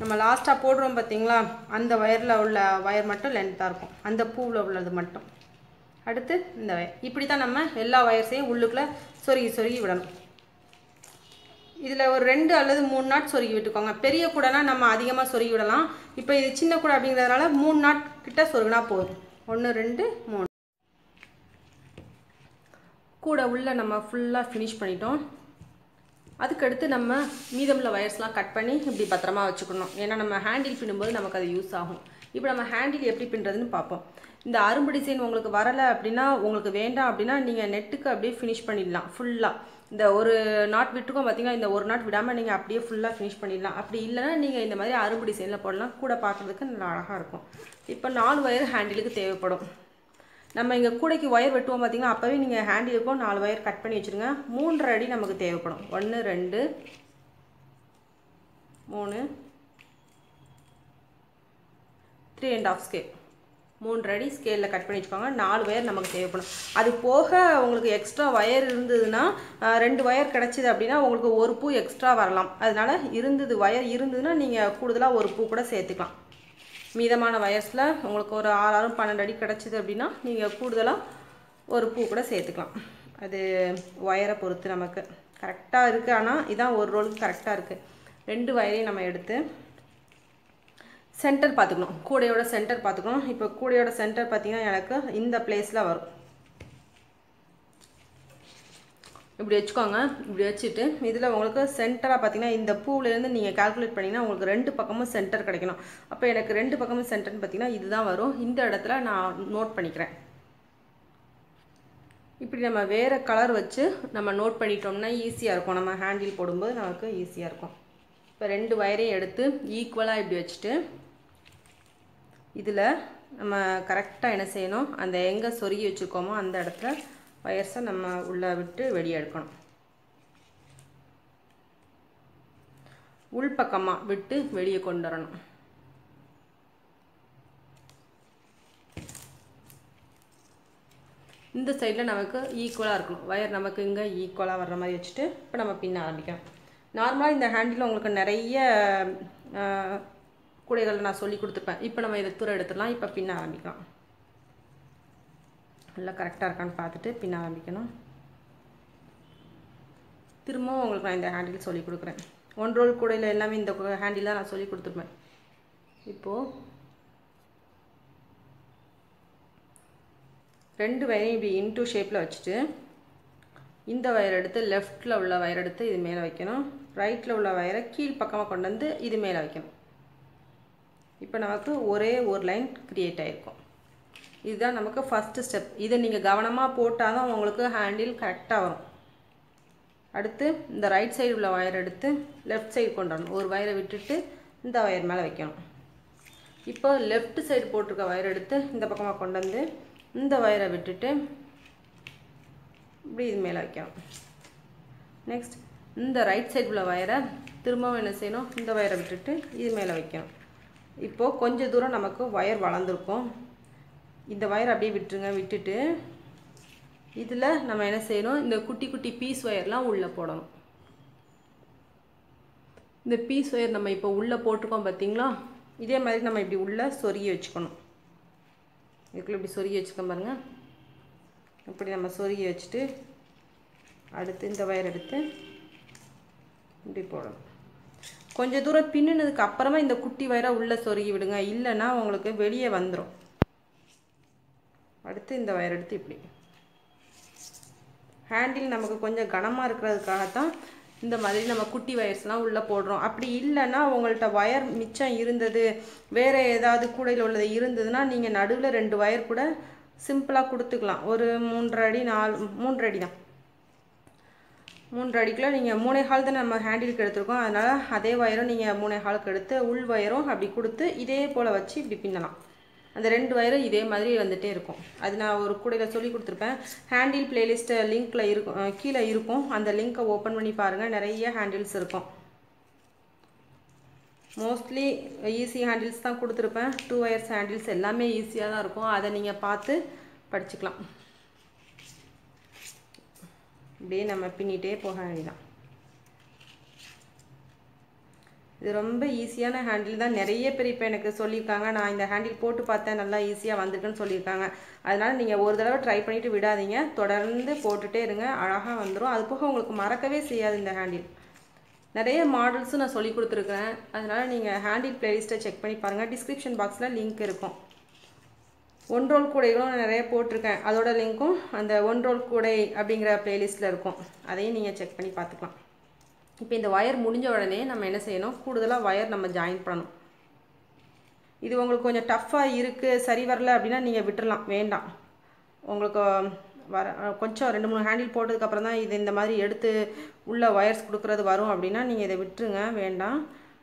நம்ம லாஸ்ட்டாக போடுறோம் பார்த்தீங்களா அந்த ஒயரில் உள்ள ஒயர் மட்டும் லென்த்தாக இருக்கும். அந்த பூவில் உள்ளது மட்டும். அடுத்து இந்த ஒயர் இப்படி தான் நம்ம எல்லா ஒயர்ஸையும் உள்ளுக்குள்ளே சொருகி சொருகி விடணும். இதில் ஒரு ரெண்டு அல்லது மூணு நாட் சொருகி விட்டுக்கோங்க. பெரிய கூடனா நம்ம அதிகமாக சொருகி விடலாம். இப்போ இது சின்ன கூடை அப்படிங்கிறதுனால மூணு நாட் கிட்ட சொருகினா போதும். ஒன்று ரெண்டு மூணு. கூட உள்ள நம்ம ஃபுல்லாக ஃபினிஷ் பண்ணிட்டோம். அதுக்கடுத்து நம்ம மீதமுள்ள ஒயர்ஸ்லாம் கட் பண்ணி இப்படி பத்திரமா வச்சுக்கணும். ஏன்னா நம்ம ஹேண்டில் பின்னும்போது நமக்கு அது யூஸ் ஆகும். இப்போ நம்ம ஹேண்டில் எப்படி பின்னுறதுன்னு பார்ப்போம். இந்த அரும்பு டிசைன் உங்களுக்கு வரலை அப்படின்னா உங்களுக்கு வேண்டாம் அப்படின்னா நீங்கள் நெட்டுக்கு அப்படியே ஃபினிஷ் பண்ணிடலாம் ஃபுல்லாக இந்த ஒரு நாட் விட்டுருக்கோம் பார்த்தீங்கன்னா இந்த ஒரு நாட் விடாமல் நீங்கள் அப்படியே ஃபுல்லாக ஃபினிஷ் பண்ணிடலாம். அப்படி இல்லைன்னா நீங்கள் இந்த மாதிரி அரும்பு டிசைனில் போடலாம். கூட பார்க்குறதுக்கு நல்லா அழகாக இருக்கும். இப்போ நாலு ஒயர் ஹேண்டிலுக்கு தேவைப்படும். நம்ம இங்கே கூடைக்கு ஒயர் வெட்டுவோம் பார்த்திங்கன்னா அப்போவே நீங்கள் ஹேண்டிலுக்கும் நாலு ஒயர் கட் பண்ணி வச்சுருங்க. மூன்றரை அடி நமக்கு தேவைப்படும். ஒன்று ரெண்டு மூணு த்ரீ அண்ட் ஆஃப் ஸ்கேல் மூன்று அடி ஸ்கேலில் கட் பண்ணி வச்சுக்கோங்க. நாலு ஒயர் நமக்கு தேவைப்படும். அது போக உங்களுக்கு எக்ஸ்ட்ரா ஒயர் இருந்ததுன்னா ரெண்டு ஒயர் கிடச்சிது அப்படின்னா உங்களுக்கு ஒரு பூ எக்ஸ்ட்ரா வரலாம். அதனால் இருந்தது ஒயர் இருந்ததுன்னா நீங்கள் கூடுதலாக ஒரு பூ கூட சேர்த்துக்கலாம். மீதமான வயசில் உங்களுக்கு ஒரு ஆறாயிரம் பன்னெண்டு அடி கிடச்சிது அப்படின்னா நீங்கள் கூடுதலாக ஒரு பூ கூட சேர்த்துக்கலாம். அது ஒயரை பொறுத்து நமக்கு. கரெக்டாக இருக்குது ஆனால் இதான் ஒரு ரோலுக்கு கரெக்டாக இருக்குது ரெண்டு வயரையும் நம்ம எடுத்து சென்டர் பார்த்துக்கணும். கூடையோட சென்டர் பார்த்துக்கணும். இப்போ கூடையோட சென்டர் பார்த்திங்கன்னா எனக்கு இந்த பிளேஸில் வரும். இப்படி வச்சுக்கோங்க. இப்படி வச்சுட்டு இதில் உங்களுக்கு சென்டராக பார்த்தீங்கன்னா இந்த பூவிலேருந்து நீங்கள் கால்குலேட் பண்ணிங்கன்னா உங்களுக்கு ரெண்டு பக்கமும் சென்டர் கிடைக்கணும். அப்போ எனக்கு ரெண்டு பக்கமும் சென்டர்னு பார்த்தீங்கன்னா இதுதான் வரும். இந்த இடத்துல நான் நோட் பண்ணிக்கிறேன். இப்படி நம்ம வேறு கலர் வச்சு நம்ம நோட் பண்ணிட்டோம்னா ஈஸியாக இருக்கும். நம்ம ஹேண்டில் போடும்போது நமக்கு ஈஸியாக இருக்கும். இப்போ ரெண்டு வயரையும் எடுத்து ஈக்குவலாக இப்படி வச்சுட்டு இதில் நம்ம கரெக்டாக என்ன செய்யணும்? அந்த எங்கே சொருகி வச்சுருக்கோமோ அந்த இடத்துல வயர்ஸை நம்ம உள்ளே விட்டு வெளியே எடுக்கணும். உள்பக்கமாக விட்டு வெளியே கொண்டு வரணும். இந்த சைடில் நமக்கு ஈக்குவலாக இருக்கணும். ஒயர் நமக்கு இங்கே ஈக்குவலாக வர்ற மாதிரி வச்சுட்டு இப்போ நம்ம பின்ன ஆரம்பிக்கலாம் நார்மலாக இந்த ஹேண்டில் உங்களுக்கு நிறைய ஆஹ், கூடைகள் நான் சொல்லி கொடுத்துருப்பேன். இப்போ நம்ம இதை தூரம் எடுத்துடலாம். இப்போ பின்ன ஆரம்பிக்கலாம். நல்லா கரெக்டாக இருக்கான்னு பார்த்துட்டு பின்ன ஆரம்பிக்கணும். திரும்பவும் உங்களுக்கு நான் இந்த ஹேண்டில் சொல்லி கொடுக்குறேன். ஒன் ரோல் கூடையில் எல்லாமே இந்த ஹேண்டில் தான் நான் சொல்லி கொடுத்துருப்பேன். இப்போது ரெண்டு வயரையும் இப்படி இன்டூ ஷேப்பில் வச்சுட்டு இந்த வயர் எடுத்து லெஃப்ட்டில் உள்ள வயர் எடுத்து இது மேலே வைக்கணும். ரைட்டில் உள்ள வயரை கீழ் பக்கமாக கொண்டு வந்து இது மேலே வைக்கணும். இப்போ நமக்கு ஒரே ஒரு லைன் க்ரியேட் ஆகிருக்கும் இதுதான் நமக்கு ஃபஸ்ட்டு ஸ்டெப் இதை நீங்கள் கவனமாக போட்டால் தான் உங்களுக்கு ஹேண்டில் கரெக்டாக வரும். அடுத்து இந்த ரைட் சைடு உள்ள ஒயர் எடுத்து லெஃப்ட் சைடு கொண்டு வரணும். ஒரு ஒயரை விட்டுட்டு இந்த ஒயர் மேலே வைக்கணும். இப்போ லெஃப்ட் சைடு போட்டிருக்க ஒயர் எடுத்து இந்த பக்கமாக கொண்டு வந்து இந்த ஒயரை விட்டுட்டு இப்படி இது மேலே வைக்கணும். நெக்ஸ்ட் இந்த ரைட் சைடு உள்ள வயரை திரும்பவும் என்ன செய்யணும்? இந்த ஒயரை விட்டுட்டு இது மேலே வைக்கணும். இப்போது கொஞ்சம் தூரம் நமக்கு ஒயர் வளர்ந்துருக்கும். இந்த ஒயர் அப்படியே விட்டுருங்க விட்டுட்டு இதில் நம்ம என்ன செய்யணும்? இந்த குட்டி குட்டி பீஸ் ஒயர்லாம் உள்ளே போடணும். இந்த பீஸ் ஒயர் நம்ம இப்போ உள்ளே போட்டிருக்கோம் பார்த்திங்களா இதே மாதிரி நம்ம இப்படி உள்ளே சொருகி வச்சுக்கணும். இதுக்குள்ளே இப்படி சொருகி வச்சுக்க பாருங்க. இப்படி நம்ம சொருகி வச்சுட்டு அடுத்து இந்த ஒயர் எடுத்து இப்படி போடணும். கொஞ்சம் தூரம் பின்னுனதுக்கு அப்புறமா இந்த குட்டி வயரை உள்ளே சொருகி விடுங்க. இல்லைன்னா உங்களுக்கு வெளியே வந்துடும் அடுத்து இந்த வயர் எடுத்து இப்படி. ஹேண்டில் நமக்கு கொஞ்சம் கனமாக இருக்கிறதுக்காகத்தான் இந்த மாதிரி நம்ம குட்டி வயர்ஸ்லாம் உள்ளே போடுறோம். அப்படி இல்லைன்னா உங்கள்கிட்ட ஒயர் மிச்சம் இருந்தது வேறு ஏதாவது கூடையில் உள்ளது இருந்ததுன்னா நீங்கள் நடுவில் ரெண்டு ஒயர் கூட சிம்பிளாக கொடுத்துக்கலாம். ஒரு மூன்றரை அடி நாலு மூன்றரை அடி தான். மூன்று அடிக்குள்ள நீங்கள் மூணே ஹால் தான் நம்ம ஹேண்டிலுக்கு எடுத்திருக்கோம். அதனால் அதே ஒயரும் நீங்கள் மூணே ஹாலுக்கு எடுத்து உள் ஒயரும் அப்படி கொடுத்து இதே போல் வச்சு இப்படி பின்னலாம். அந்த ரெண்டு வயரும் இதே மாதிரி வந்துகிட்டே இருக்கும். அது நான் ஒரு கூடையில் சொல்லி கொடுத்துருப்பேன். ஹேண்டில் பிளேலிஸ்ட்டு லிங்க்கில் இருக்கும் கீழே இருக்கும். அந்த லிங்க்கை ஓப்பன் பண்ணி பாருங்கள் நிறைய ஹேண்டில்ஸ் இருக்கும். மோஸ்ட்லி ஈஸி ஹேண்டில்ஸ் தான் கொடுத்துருப்பேன். டூ ஒயர்ஸ் ஹேண்டில்ஸ் எல்லாமே ஈஸியாக தான் இருக்கும். அதை நீங்கள் பார்த்து படிச்சுக்கலாம். இப்படியே நம்ம பின்னிட்டே போக வேண்டியதான் இது ரொம்ப ஈஸியான ஹேண்டில் தான். நிறைய பேர் இப்போ எனக்கு சொல்லியிருக்காங்க நான் இந்த ஹேண்டில் போட்டு பார்த்தேன் நல்லா ஈஸியாக வந்திருக்குன்னு சொல்லியிருக்காங்க. அதனால் நீங்கள் ஒரு தடவை ட்ரை பண்ணிவிட்டு விடாதீங்க. தொடர்ந்து போட்டுகிட்டே இருங்க. அழகாக வந்துடும் அது போக உங்களுக்கு மறக்கவே செய்யாது இந்த ஹேண்டில். நிறைய மாடல்ஸும் நான் சொல்லி கொடுத்துருக்கேன். அதனால் நீங்கள் ஹேண்டில் பிளேலிஸ்ட்டை செக் பண்ணி பாருங்கள் டிஸ்கிரிப்ஷன் பாக்ஸில் லிங்க் இருக்கும். ஒன் ரோல் கூடைகளும் நான் நிறைய போட்டிருக்கேன். அதோட லிங்க்கும் அந்த ஒன் ரோல் கூடை அப்படிங்கிற பிளேலிஸ்ட்டில் இருக்கும். அதையும் நீங்கள் செக் பண்ணி பார்த்துக்கலாம். இப்போ இந்த ஒயர் முடிஞ்ச உடனே நம்ம என்ன செய்யணும்? கூடுதலாக ஒயர் நம்ம ஜாயின் பண்ணணும். இது உங்களுக்கு கொஞ்சம் டஃப்பாக இருக்குது சரி வரல அப்படின்னா நீங்கள் விட்டுறலாம். வேண்டாம். உங்களுக்கு வர கொஞ்சம் ரெண்டு மூணு ஹேண்டில் போட்டதுக்கப்புறம் தான் இது இந்த மாதிரி எடுத்து உள்ள ஒயர்ஸ் கொடுக்குறது வரும் அப்படின்னா நீங்கள் இதை விட்டுருங்க. வேண்டாம்.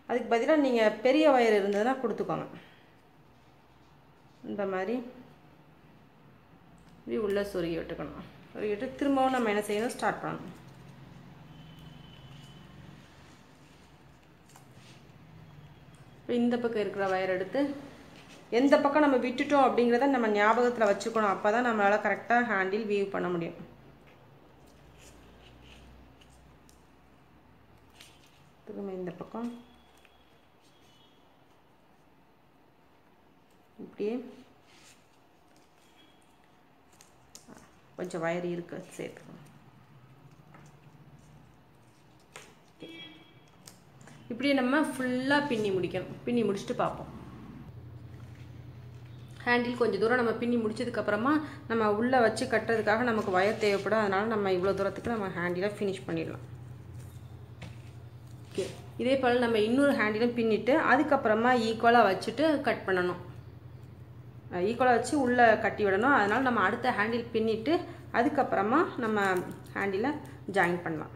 அதுக்கு பதிலாக நீங்கள் பெரிய ஒயர் இருந்ததுன்னா கொடுத்துக்கோங்க. இந்த மாதிரி. இப்படி உள்ளே சொருகி விட்டுக்கணும். சொருகி விட்டு திரும்பவும் நம்ம என்ன செய்யணும்? ஸ்டார்ட் பண்ணணும். இப்போ இந்த பக்கம் இருக்கிற வயர் எடுத்து எந்த பக்கம் நம்ம விட்டுட்டோம் அப்படிங்கிறத நம்ம ஞாபகத்தில் வச்சுக்கணும். அப்போ தான் நம்மளால் கரெக்டாக ஹேண்டில் வியூ பண்ண முடியும். திரும்ப இந்த பக்கம். இப்படியே. கொஞ்சம் வயர் இருக்கு சேர்த்துக்கணும். இப்படியே நம்ம ஃபுல்லாக பின்னி முடிக்கணும். பின்னி முடிச்சுட்டு பார்ப்போம். ஹேண்டில் கொஞ்சம் தூரம் நம்ம பின்னி முடிச்சதுக்கப்புறமா நம்ம உள்ளே வச்சு கட்டுறதுக்காக நமக்கு வயர் தேவைப்படும். அதனால் நம்ம இவ்வளோ தூரத்துக்கு நம்ம ஹேண்டிலை ஃபினிஷ் பண்ணிடலாம். ஓகே இதே போல் நம்ம இன்னொரு ஹேண்டிலும் பின்னிட்டு அதுக்கப்புறமா ஈக்குவலாக வச்சுட்டு கட் பண்ணணும். ஈக்குவலாக வச்சு உள்ளே கட்டி விடணும். அதனால் நம்ம அடுத்த ஹேண்டில் பின்னிட்டு அதுக்கப்புறமா நம்ம ஹேண்டிலை ஜாயின் பண்ணலாம்.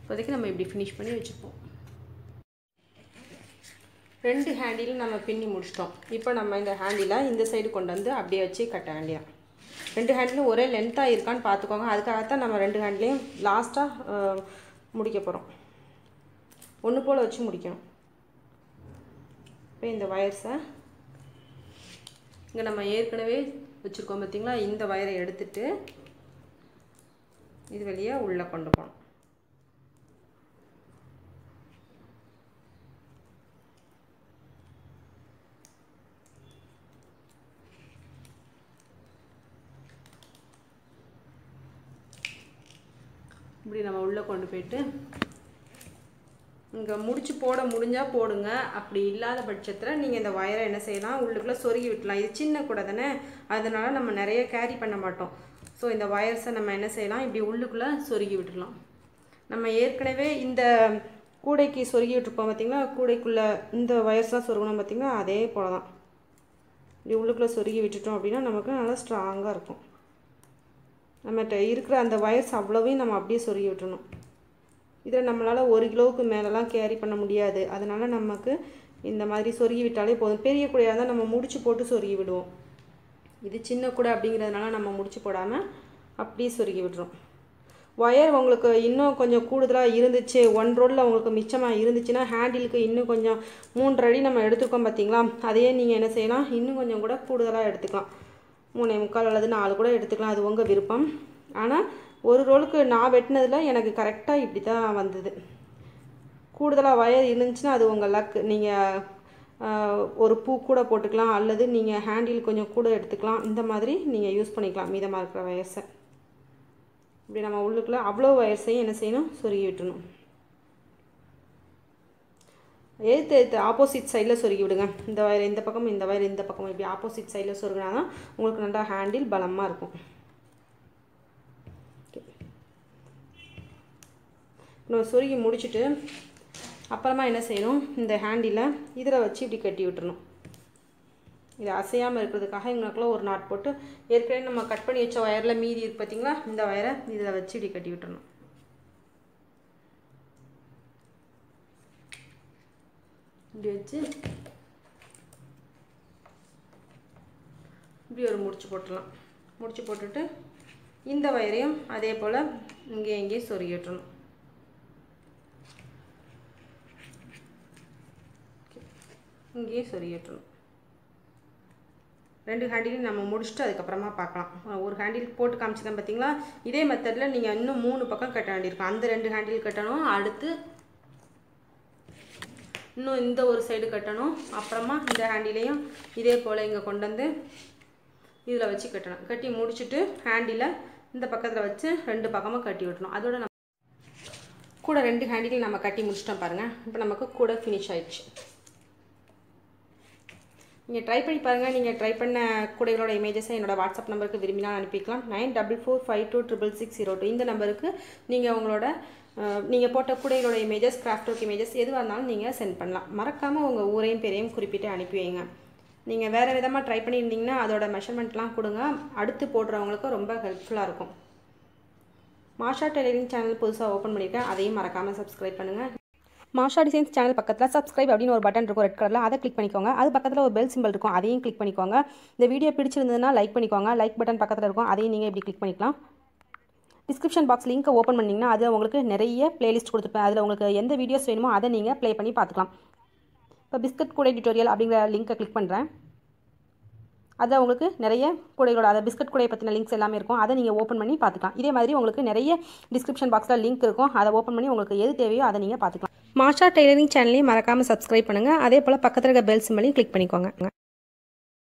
இப்போதைக்கு நம்ம இப்படி ஃபினிஷ் பண்ணி வச்சுப்போம். ரெண்டு ஹேண்டிலும் நம்ம பின்னி முடிச்சிட்டோம். இப்போ நம்ம இந்த ஹேண்டில் இந்த சைடு கொண்டு வந்து அப்படியே வச்சு கட்ட வேண்டியதான் ரெண்டு ஹேண்டிலும் ஒரே லென்த்தாக இருக்கான்னு பார்த்துக்கோங்க. அதுக்காகத்தான் நம்ம ரெண்டு ஹேண்ட்லேயும் லாஸ்ட்டாக முடிக்க போகிறோம் ஒன்று போல் வச்சு முடிக்கணும். இப்போ இந்த வயர்ஸை இங்கே நம்ம ஏற்கனவே வச்சுருக்கோம் பார்த்திங்களா இந்த வயரை எடுத்துட்டு இது வழியாக உள்ளே கொண்டு போகணும் இப்படி நம்ம உள்ளே கொண்டு போயிட்டு இங்கே முடிச்சு போட முடிஞ்சால் போடுங்க. அப்படி இல்லாத பட்சத்தில் நீங்கள் இந்த வயரை என்ன செய்யலாம்? உள்ளுக்குள்ளே சொருகி விட்டலாம். இது சின்ன கூட தானே? அதனால் நம்ம நிறைய கேரி பண்ண மாட்டோம். ஸோ இந்த வயர்ஸை நம்ம என்ன செய்யலாம்? இப்படி உள்ளுக்குள்ளே சொருகி விட்டுடலாம். நம்ம ஏற்கனவே இந்த கூடைக்கு சொருகி விட்டுருப்போம் பார்த்திங்களா கூடைக்குள்ளே இந்த வயர்ஸ்லாம் சொருகணும் பார்த்திங்கன்னா அதே போல் தான் இப்படி உள்ளுக்குள்ளே சொருகி விட்டுட்டோம் அப்படின்னா நமக்கு நல்லா ஸ்ட்ராங்காக இருக்கும். நம்மகிட்ட இருக்கிற அந்த வயர்ஸ் அவ்வளோவையும் நம்ம அப்படியே சொருகி விட்டுணும் இதில் நம்மளால் ஒரு கிலோவுக்கு மேலெலாம் கேரி பண்ண முடியாது. அதனால் நமக்கு இந்த மாதிரி சொருகி விட்டாலே போதும். பெரிய கூடையாக இருந்தால் நம்ம முடிச்சு போட்டு சொருகி விடுவோம். இது சின்ன கூடை அப்படிங்கிறதுனால நம்ம முடிச்சு போடாமல் அப்படியே சொருகி விட்டுரும் ஒயர் உங்களுக்கு இன்னும் கொஞ்சம் கூடுதலாக இருந்துச்சு. ஒன் ரோலில் உங்களுக்கு மிச்சமாக இருந்துச்சுன்னா ஹேண்டிலுக்கு இன்னும் கொஞ்சம் மூன்றரை அடி நம்ம எடுத்துருக்கோம் பார்த்தீங்களா அதையே நீங்கள் என்ன செய்யலாம்? இன்னும் கொஞ்சம் கூட கூடுதலாக எடுத்துக்கலாம். மூணே முக்கால் அல்லது நாலு கூட எடுத்துக்கலாம் அது உங்கள் விருப்பம். ஆனால் ஒரு ரோலுக்கு நான் வெட்டினதில் எனக்கு கரெக்டாக இப்படி தான் வந்தது. கூடுதலாக வயர் இருந்துச்சுன்னா அது உங்கள் லக் நீங்கள் ஒரு பூ கூட போட்டுக்கலாம் அல்லது நீங்கள் ஹேண்டில் கொஞ்சம் கூட எடுத்துக்கலாம். இந்த மாதிரி நீங்கள் யூஸ் பண்ணிக்கலாம் மீதமாக இருக்கிற வயர்ஸை இப்படி நம்ம உள்ளுக்குள்ளே அவ்வளோ வயர்ஸையும் என்ன செய்யணும்? சொருகி விட்டுணும் எழுத்து எழுத்து ஆப்போசிட் சைடில் சொருகி விடுங்க. இந்த வயர் இந்த பக்கம் இந்த வயர் இந்த பக்கம். இப்படி ஆப்போசிட் சைடில் சொருகினா தான் உங்களுக்கு நல்லா ஹேண்டில் பலமாக இருக்கும். நம்ம சொருகி முடிச்சுட்டு அப்புறமா என்ன செய்யணும்? இந்த ஹேண்டில் இதில் வச்சு இப்படி கட்டி விட்டுறணும். இது அசையாமல் இருக்கிறதுக்காக எங்களுக்குள்ள ஒரு நாட் போட்டு ஏற்கனவே நம்ம கட் பண்ணி வச்ச ஒயரில் மீதி இருக்கு பார்த்தீங்களா இந்த ஒயரை இதில் வச்சு இப்படி கட்டி விட்டுறணும். இப்படி வச்சு இப்படி ஒரு முடிச்சு போட்டுடலாம். முடிச்சு போட்டுட்டு இந்த வயரையும் அதே போல் இங்கே இங்கே சொருகிட்டணும் இங்கேயே இங்கேயும் ரெண்டு ஹேண்டிலையும் நம்ம முடிச்சுட்டு அதுக்கப்புறமா பார்க்கலாம். ஒரு ஹேண்டில் போட்டு காமிச்சிதான் பார்த்தீங்களா? இதே மெத்தடில் நீங்கள் இன்னும் மூணு பக்கம் கட்ட வேண்டியிருக்கும். அந்த ரெண்டு ஹேண்டில் கட்டணும் அடுத்து இன்னும் இந்த ஒரு சைடு கட்டணும். அப்புறமா இந்த ஹேண்டிலையும் இதே போல் இங்கே கொண்டு வந்து இதில் வச்சு கட்டணும். கட்டி முடிச்சுட்டு ஹேண்டில் இந்த பக்கத்தில் வச்சு ரெண்டு பக்கமாக கட்டி விட்டணும் அதோட நம்ம கூட ரெண்டு ஹேண்டில் நம்ம கட்டி முடிச்சிட்டோம் பாருங்கள் இப்போ நமக்கு கூட ஃபினிஷ் ஆயிடுச்சு. நீங்கள் ட்ரை பண்ணி பாருங்கள் நீங்கள் ட்ரை பண்ண கூடைகளோட இமேஜஸை என்னோடய வாட்ஸ்அப் நம்பருக்கு விரும்பினா அனுப்பிக்கலாம். Nine double four five two triple six zero two. இந்த நம்பருக்கு நீங்கள் உங்களோட நீங்கள் போட்ட கூடைகளோட இமேஜஸ் கிராஃப்ட் ஒர்க் இமேஜஸ் எதுவாக இருந்தாலும் நீங்கள் சென்ட் பண்ணலாம். மறக்காமல் உங்கள் ஊரையும் பேரையும் குறிப்பிட்டு அனுப்பி வைங்க. நீங்கள் வேறு விதமாக ட்ரை பண்ணியிருந்தீங்கன்னா அதோட மெஷர்மெண்ட்லாம் கொடுங்க. அடுத்து போடுறவங்களுக்கும் ரொம்ப ஹெல்ப்ஃபுல்லாக இருக்கும். மாஷா டெய்லரிங் சேனல் புதுசாக ஓப்பன் பண்ணியிருக்கேன். அதையும் மறக்காமல் சப்ஸ்கிரைப் பண்ணுங்கள் மாஷா டிசைன்ஸ் சேனல் பக்கத்தில் சப்ஸ்கிரைப் அப்படின்னு ஒரு பட்டன் இருக்கும் ரெட் கலரில் அதை கிளிக் பண்ணிக்கோங்க. அது பக்கத்தில் ஒரு பெல் சிம்பிள் இருக்கும் அதையும் கிளிக் பண்ணிக்கோங்க. இந்த வீடியோ பிடிச்சிருந்ததுன்னா லைக் பண்ணிக்கோங்க. லைக் பட்டன் பக்கத்தில் இருக்கும் அதையும் நீங்கள் இப்படி கிளிக் பண்ணிக்கலாம். டிஸ்கிரிப்ஷன் பாக்ஸ் லிங்க்கை ஓப்பன் பண்ணிங்கன்னா அது உங்களுக்கு நிறைய பிளேலிஸ்ட் கொடுத்துருப்பேன். அதில் உங்களுக்கு எந்த வீடியோஸ் வேணுமோ அதை நீங்கள் ப்ளே பண்ணி பார்த்துக்கலாம். இப்போ பிஸ்கட் கூடை டியூட்டோரியல் அப்படிங்கிற லிங்க்கை கிளிக் பண்ணுறேன் அதில் உங்களுக்கு நிறைய கூடைகளோட அதை பிஸ்கட் கூடையை பற்றின லிங்க்ஸ் எல்லாமே இருக்கும். அதை நீங்கள் ஓப்பன் பண்ணி பார்த்துக்கலாம். இதே மாதிரி உங்களுக்கு நிறைய டிஸ்கிரிப்ஷன் பாக்ஸில் லிங்க் இருக்கும். அதை ஓப்பன் பண்ணி உங்களுக்கு எது தேவையோ அதை நீங்கள் பார்த்துக்கலாம். மாஷா டெய்லரிங் சேனலையும் மறக்காமல் சப்ஸ்கிரைப் பண்ணுங்கள் அதே போல் பக்கத்தில் இருக்க பெல் சிம்மலையும் கிளிக் பண்ணிக்கோங்க.